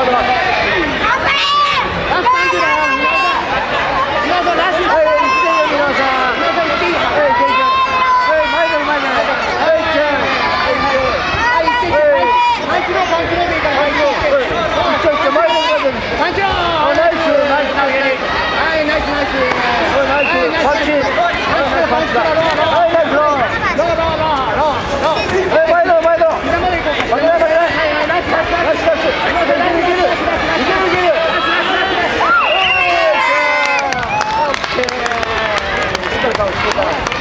الله Okay.